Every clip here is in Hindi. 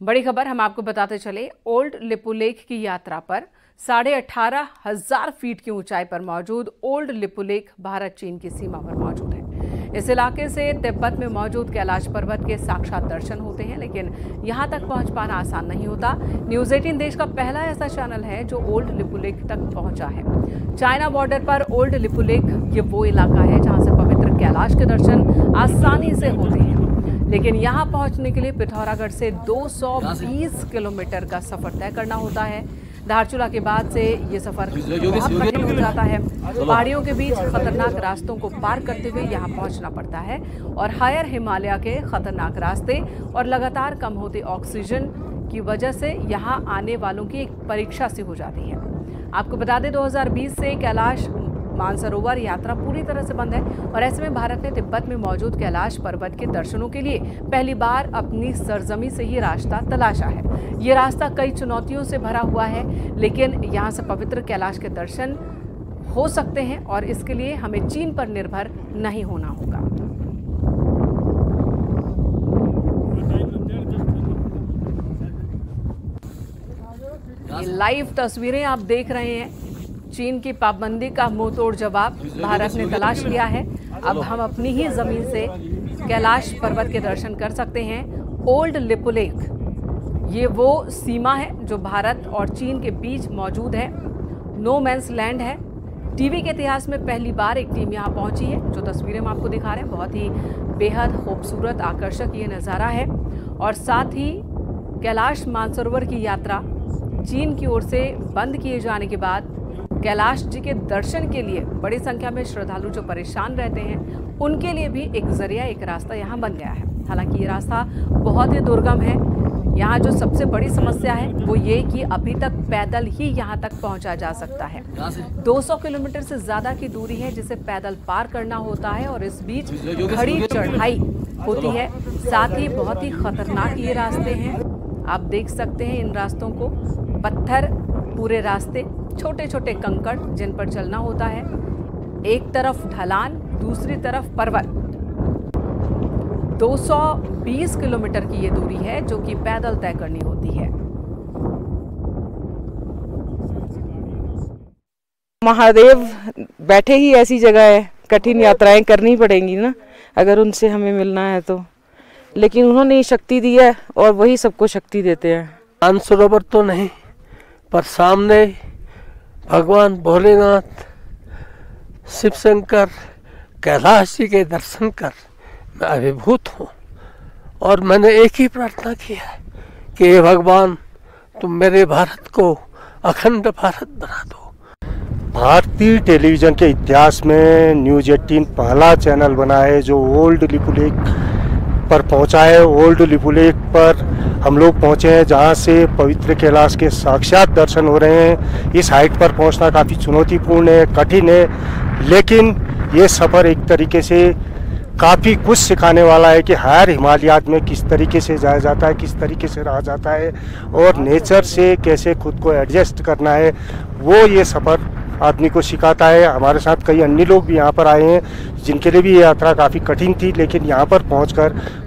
बड़ी खबर हम आपको बताते चले, ओल्ड लिपुलेख की यात्रा पर साढ़े अठारह हज़ार फीट की ऊंचाई पर मौजूद ओल्ड लिपुलेख भारत चीन की सीमा पर मौजूद है। इस इलाके से तिब्बत में मौजूद कैलाश पर्वत के साक्षात दर्शन होते हैं, लेकिन यहाँ तक पहुँच पाना आसान नहीं होता। न्यूज़ 18 देश का पहला ऐसा चैनल है जो ओल्ड लिपुलेख तक पहुँचा है। चाइना बॉर्डर पर ओल्ड लिपुलेख, ये वो इलाका है जहाँ से पवित्र कैलाश के दर्शन आसानी से होते हैं। लेकिन यहाँ पहुँचने के लिए पिथौरागढ़ से 220 किलोमीटर का सफ़र तय करना होता है। धारचूला के बाद से ये सफ़र बहुत कठिन हो जाता है। पहाड़ियों के बीच खतरनाक रास्तों को पार करते हुए यहाँ पहुँचना पड़ता है और हायर हिमालय के खतरनाक रास्ते और लगातार कम होते ऑक्सीजन की वजह से यहाँ आने वालों की एक परीक्षा सी हो जाती है। आपको बता दें 2020 से कैलाश मानसरोवर यात्रा पूरी तरह से बंद है और ऐसे में भारत ने तिब्बत में मौजूद कैलाश पर्वत के दर्शनों के लिए पहली बार अपनी सरजमी से ही रास्ता तलाशा है। ये रास्ता कई चुनौतियों से भरा हुआ है, लेकिन यहाँ से पवित्र कैलाश के दर्शन हो सकते हैं और इसके लिए हमें चीन पर निर्भर नहीं होना होगा। लाइव तस्वीरें आप देख रहे हैं। चीन की पाबंदी का मुँह तोड़ जवाब भारत ने तलाश लिया है। अब हम अपनी ही ज़मीन से कैलाश पर्वत के दर्शन कर सकते हैं। ओल्ड लिपुलेख ये वो सीमा है जो भारत और चीन के बीच मौजूद है। नो मैंस लैंड है। टीवी के इतिहास में पहली बार एक टीम यहाँ पहुँची है, जो तस्वीरें हम आपको दिखा रहे हैं। बहुत ही बेहद खूबसूरत, आकर्षक ये नज़ारा है। और साथ ही कैलाश मानसरोवर की यात्रा चीन की ओर से बंद किए जाने के बाद कैलाश जी के दर्शन के लिए बड़ी संख्या में श्रद्धालु जो परेशान रहते हैं उनके लिए भी एक ज़रिया एक रास्ता यहाँ बन गया है। हालाँकि ये रास्ता बहुत ही दुर्गम है। यहाँ जो सबसे बड़ी समस्या है वो ये कि अभी तक पैदल ही यहाँ तक पहुँचा जा सकता है। 200 किलोमीटर से ज़्यादा की दूरी है जिसे पैदल पार करना होता है और इस बीच खड़ी चढ़ाई होती है। साथ ही बहुत ही खतरनाक ये रास्ते हैं। आप देख सकते हैं इन रास्तों को। पत्थर पूरे रास्ते छोटे छोटे कंकड़ जिन पर चलना होता है। एक तरफ़ ढलान दूसरी तरफ़ पर्वत। 220 किलोमीटर की ये दूरी है जो कि पैदल तय करनी होती है। महादेव बैठे ही ऐसी जगह है। कठिन यात्राएँ करनी पड़ेंगी ना अगर उनसे हमें मिलना है तो। लेकिन उन्होंने शक्ति दी है और वही सबको शक्ति देते हैं। मानसरोवर तो नहीं पर सामने भगवान भोलेनाथ शिव शंकर कैलाश जी के दर्शन कर मैं अभिभूत हूँ। और मैंने एक ही प्रार्थना की है कि हे भगवान, तुम मेरे भारत को अखंड भारत बना दो। भारतीय टेलीविज़न के इतिहास में न्यूज़ 18 पहला चैनल बना है, जो ओल्ड लिपुलेख पर पहुँचा है। ओल्ड लिपुलेख पर हम लोग पहुँचे हैं, जहाँ से पवित्र कैलाश के साक्षात दर्शन हो रहे हैं। इस हाइट पर पहुँचना काफ़ी चुनौतीपूर्ण है, कठिन है, लेकिन ये सफ़र एक तरीके से काफ़ी कुछ सिखाने वाला है कि हायर हिमालयात में किस तरीके से जाया जाता है, किस तरीके से रहा जाता है और नेचर से कैसे खुद को एडजस्ट करना है, वो ये सफ़र आदमी को सिखाता है हमारे साथ कई अन्य लोग भी यहाँ पर आए हैं, जिनके लिए भी ये यात्रा काफ़ी कठिन थी, लेकिन यहाँ पर पहुँच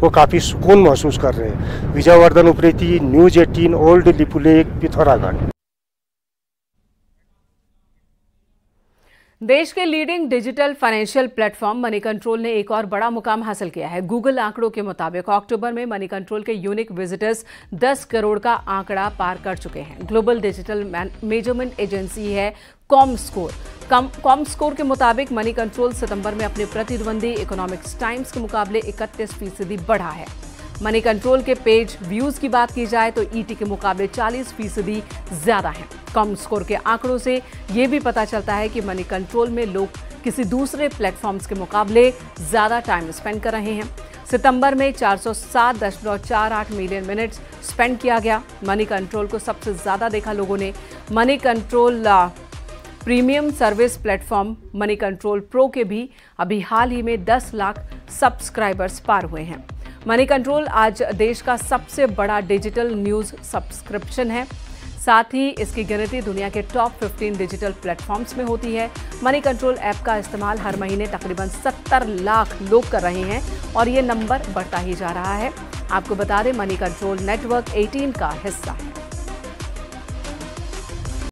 वो काफ़ी सुकून महसूस कर रहे हैं। Vijayvardhan Upreti, news eighteen, old Lipulekh Pithoragarh. देश के leading digital financial platform Moneycontrol ने एक और बड़ा मुकाम हासिल किया है। गूगल आंकड़ों के मुताबिक अक्टूबर में मनी कंट्रोल के यूनिक विजिटर्स 10 करोड़ का आंकड़ा पार कर चुके हैं। ग्लोबल डिजिटल मेज़रमेंट एजेंसी है कॉम स्कोर कॉम स्कोर के मुताबिक मनी कंट्रोल सितंबर में अपने प्रतिद्वंदी इकोनॉमिक्स टाइम्स के मुकाबले इकतीस फ़ीसदी बढ़ा है। मनी कंट्रोल के पेज व्यूज़ की बात की जाए तो ईटी के मुकाबले 40 फ़ीसदी ज़्यादा है। कम स्कोर के आंकड़ों से ये भी पता चलता है कि मनी कंट्रोल में लोग किसी दूसरे प्लेटफॉर्म्स के मुकाबले ज़्यादा टाइम स्पेंड कर रहे हैं। सितंबर में 407.48 मिलियन मिनट्स स्पेंड किया गया। मनी कंट्रोल को सबसे ज़्यादा देखा लोगों ने। Moneycontrol premium service platform Moneycontrol Pro के भी अभी हाल ही में 10 लाख सब्सक्राइबर्स पार हुए हैं। मनी कंट्रोल आज देश का सबसे बड़ा डिजिटल न्यूज़ सब्सक्रिप्शन है। साथ ही इसकी गिनती दुनिया के टॉप 15 डिजिटल प्लेटफॉर्म्स में होती है। मनी कंट्रोल ऐप का इस्तेमाल हर महीने तकरीबन 70 लाख लोग कर रहे हैं और ये नंबर बढ़ता ही जा रहा है। आपको बता दें मनी कंट्रोल नेटवर्क 18 का हिस्सा। है